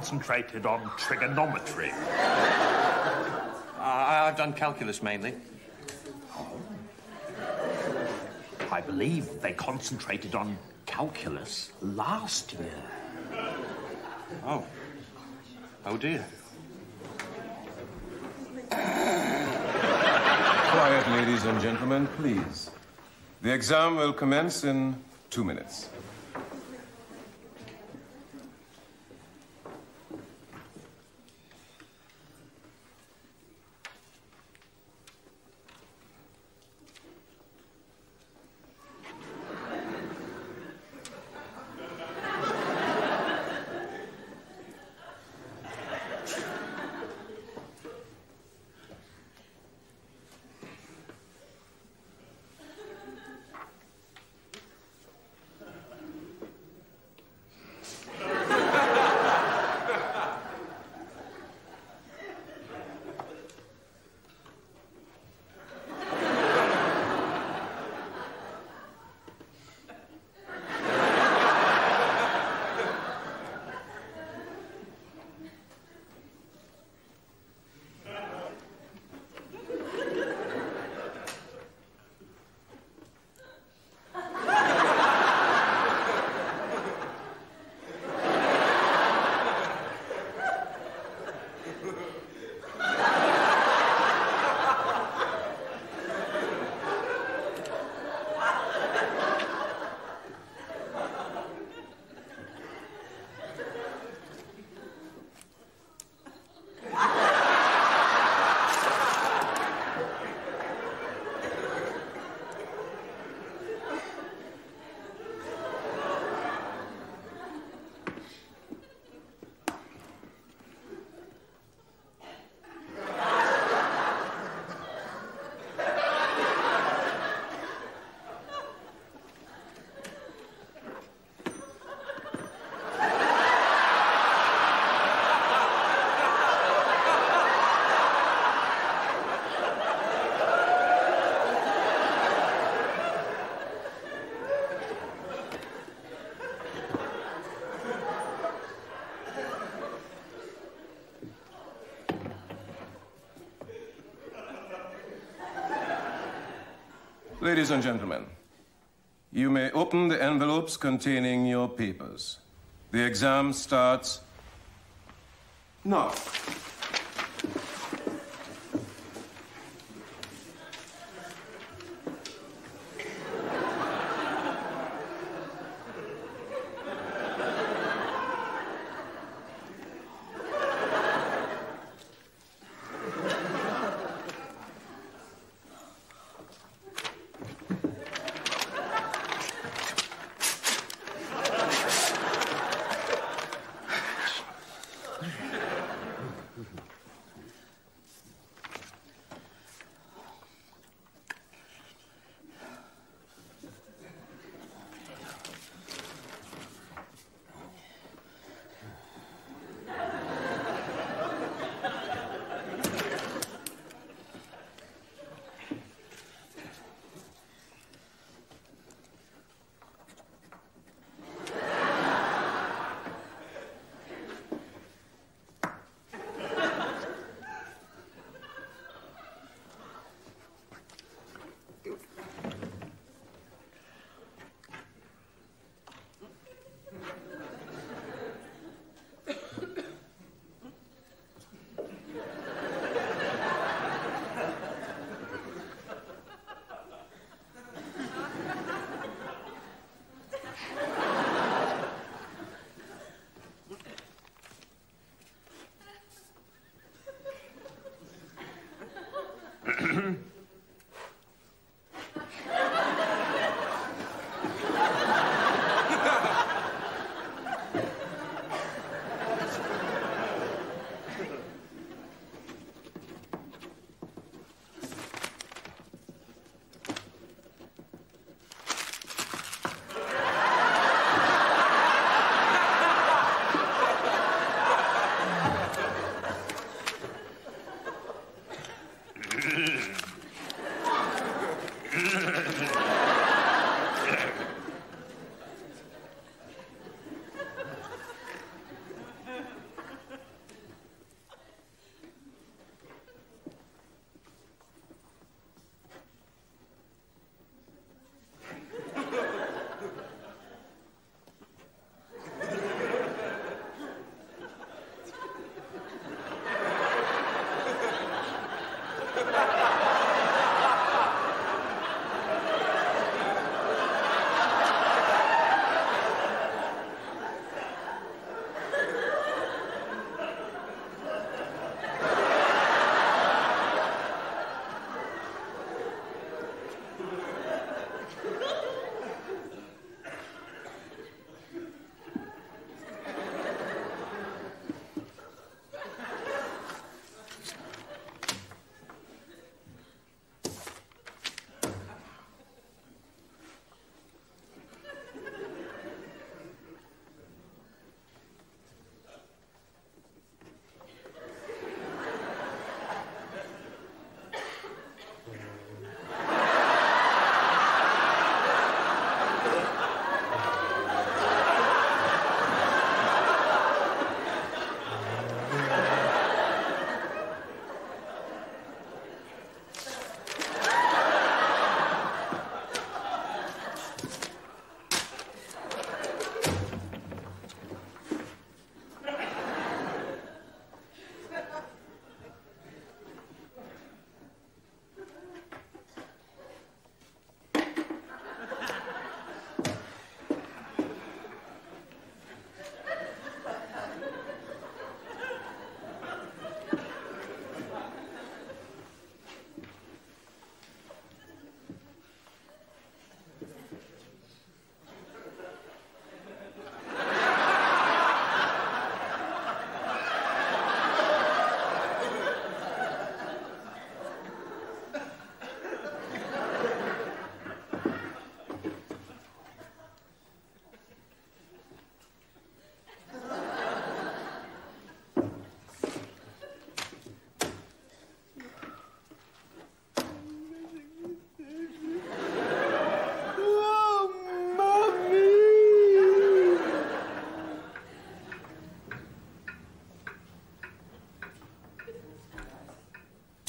concentrated on trigonometry. Uh, I've done calculus mainly. I believe they concentrated on calculus last year. Oh. Oh, dear. Quiet, ladies and gentlemen, please. The exam will commence in two minutes. Ladies and gentlemen, you may open the envelopes containing your papers. The exam starts now.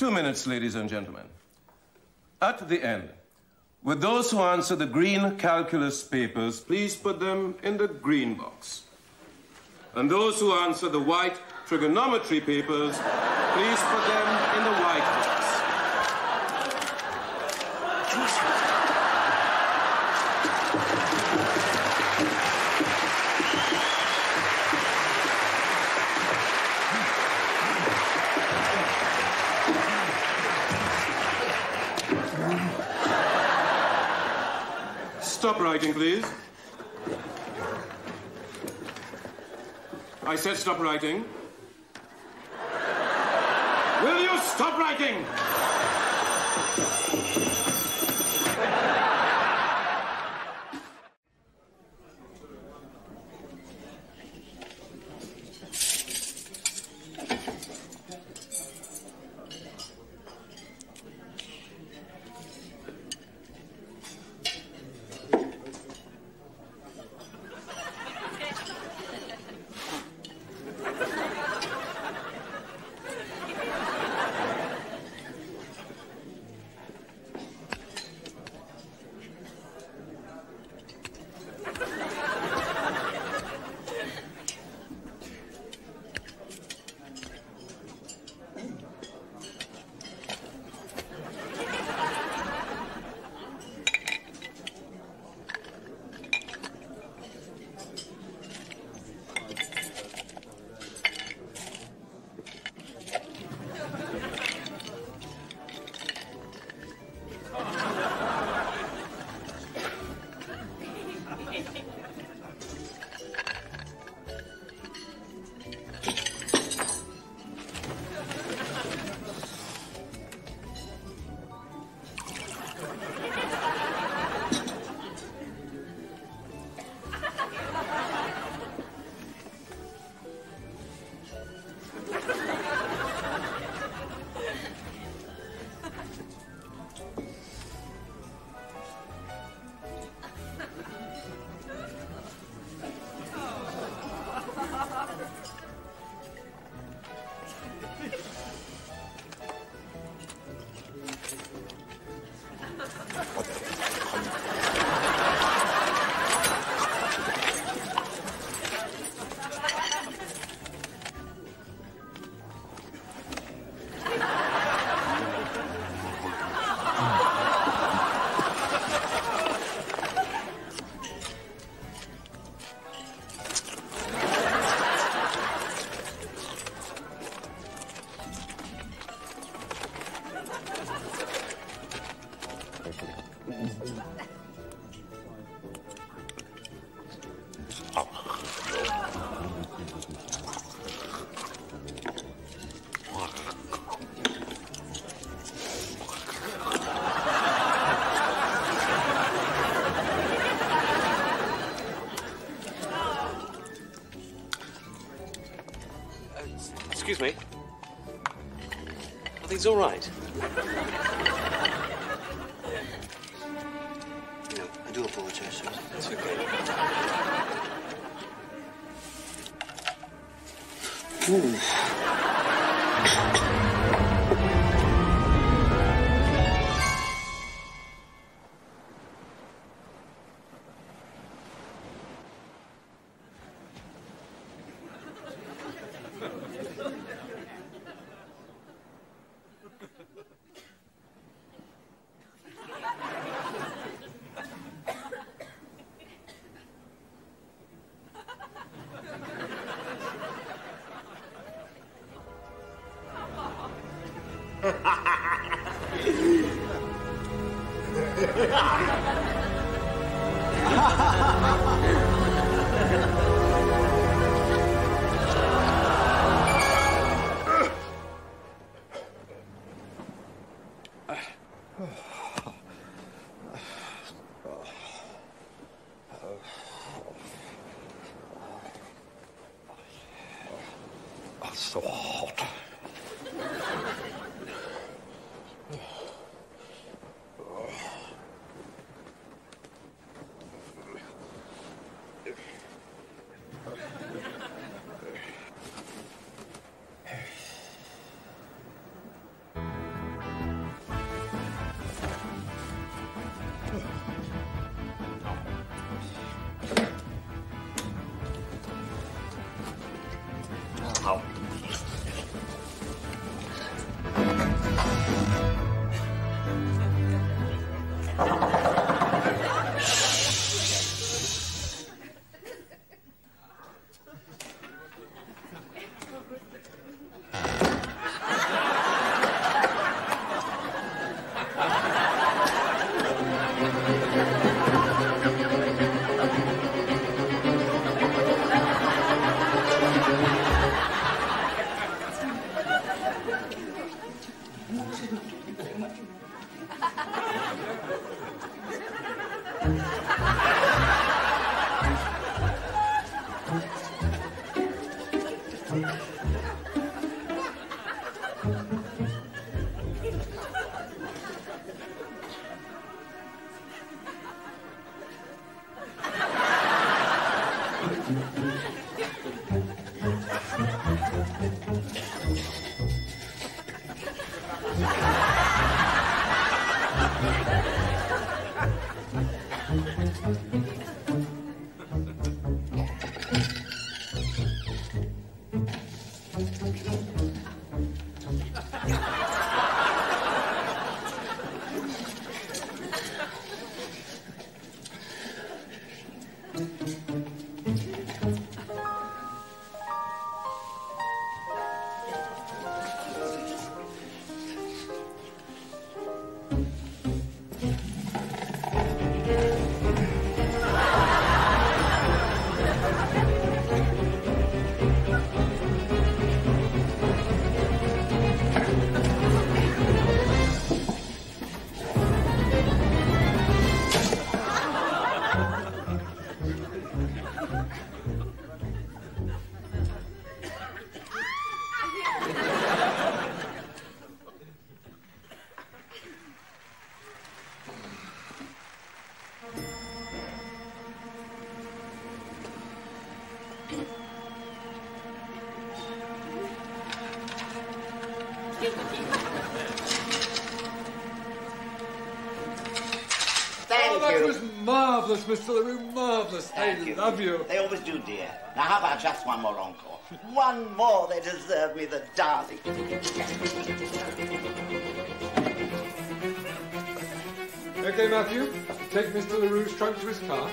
Two minutes, ladies and gentlemen. At the end, with those who answer the green calculus papers, please put them in the green box. And those who answer the white trigonometry papers, please put them in the white box. Stop writing, please. I said stop writing. Will you stop writing? Things all right? Oh, 好。Marvellous, Mr. LaRue, marvellous. Thank I you. love you. They always do, dear. Now, how about just one more encore? One more. They deserve me, the darling. Okay, Matthew, take Mr. LaRue's trunk to his car.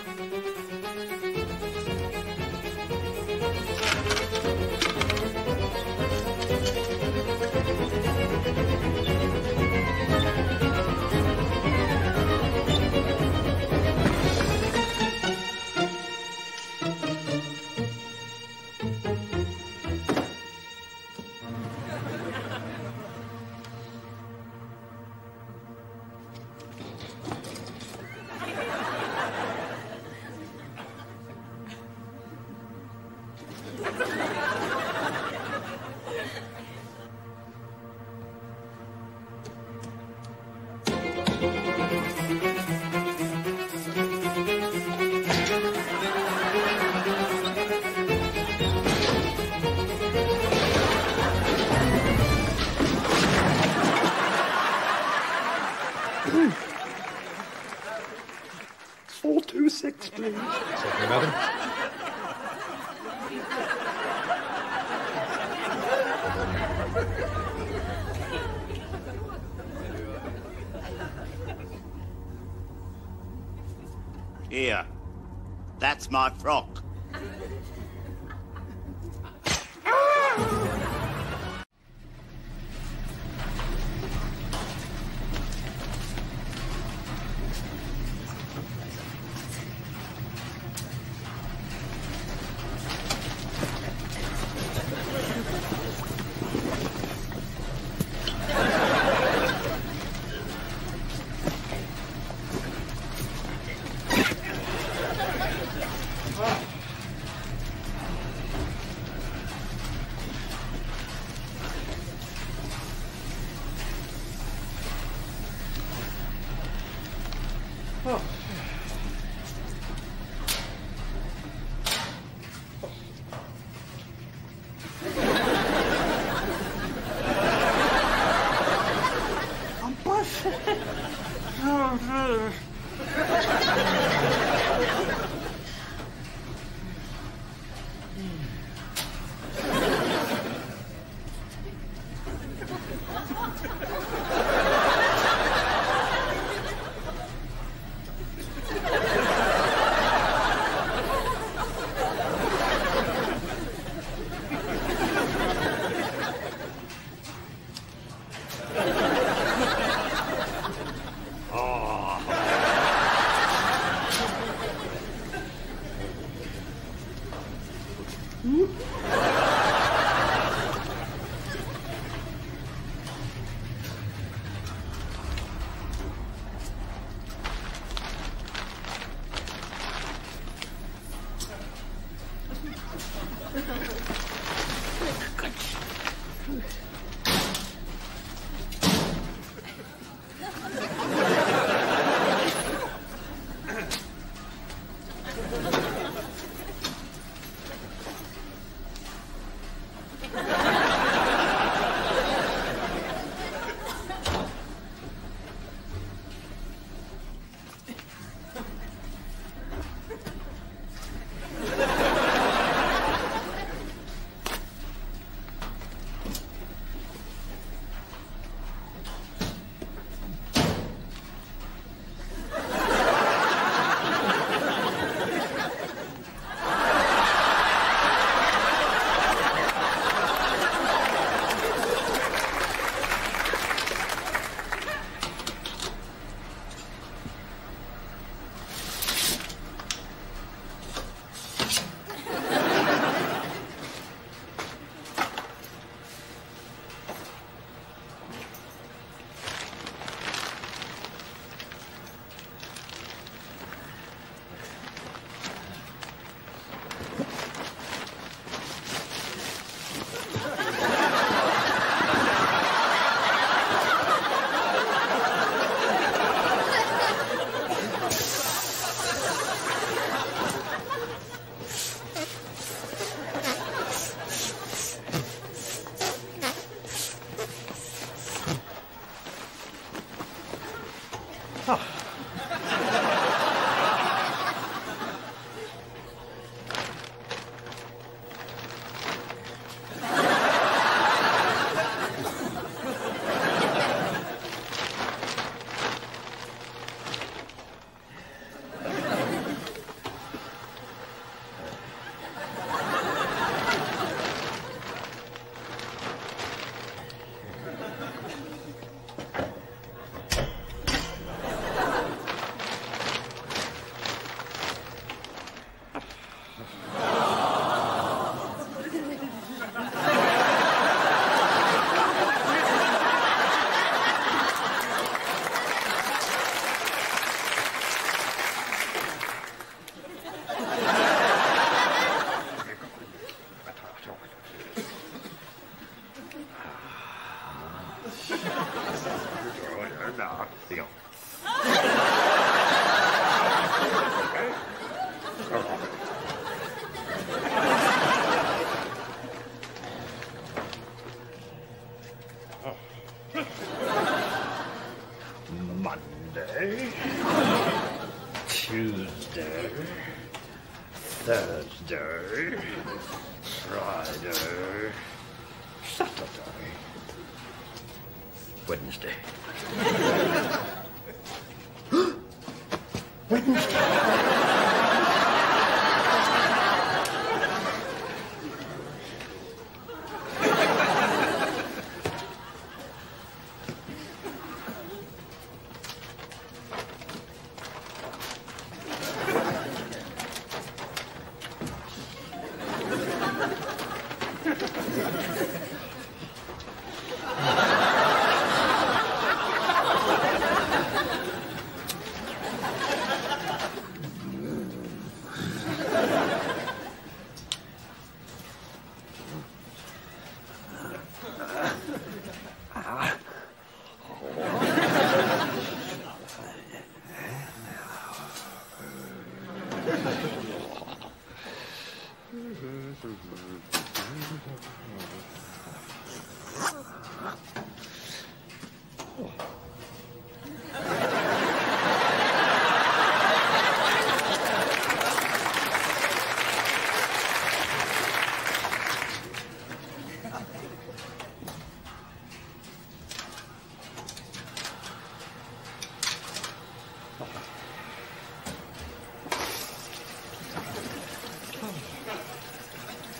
My frock.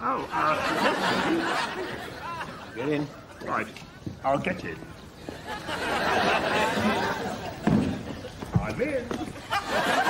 Oh, uh, Get in. right. I'll get in. I'm in.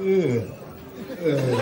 嗯嗯